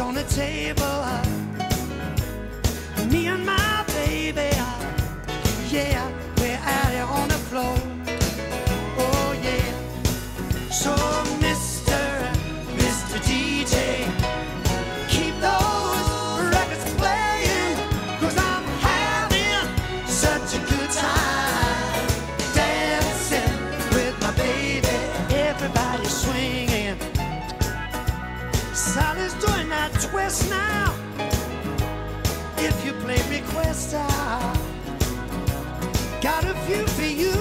On the table. I, me and my baby. I, yeah. twist now if you play me quest out. Got a few for you.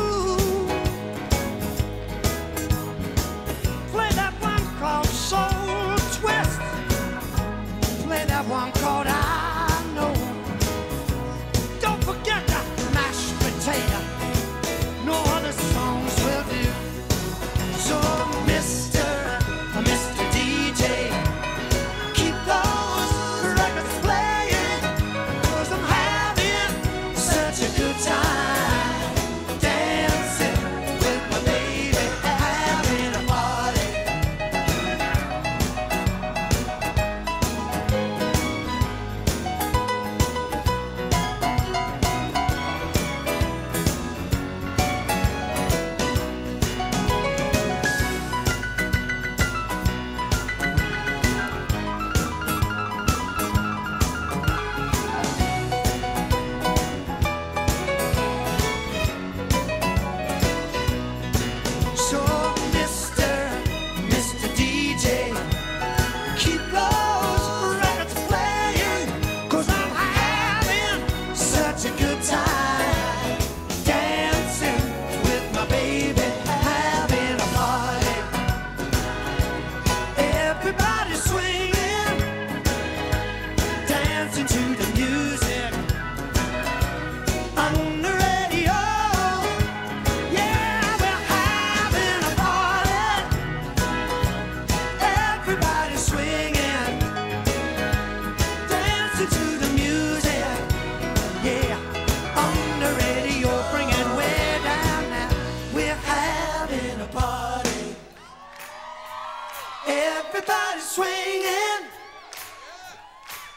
Everybody swinging,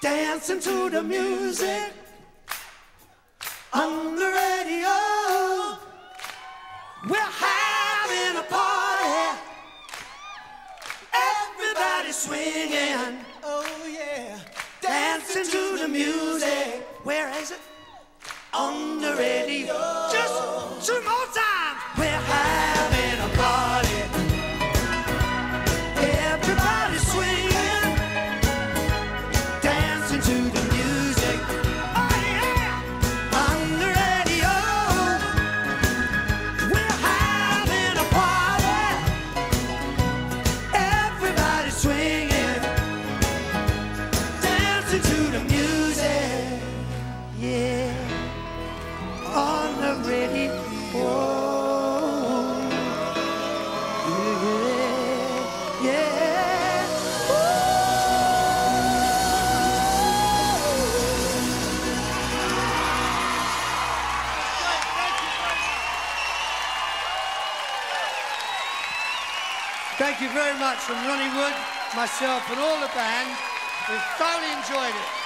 dancing to the music on the radio. We're having a party. Everybody swinging. Oh yeah, dancing to the music. Where is it? On the radio. Thank you very much from Ronnie Wood, myself and all the band. We've thoroughly enjoyed it.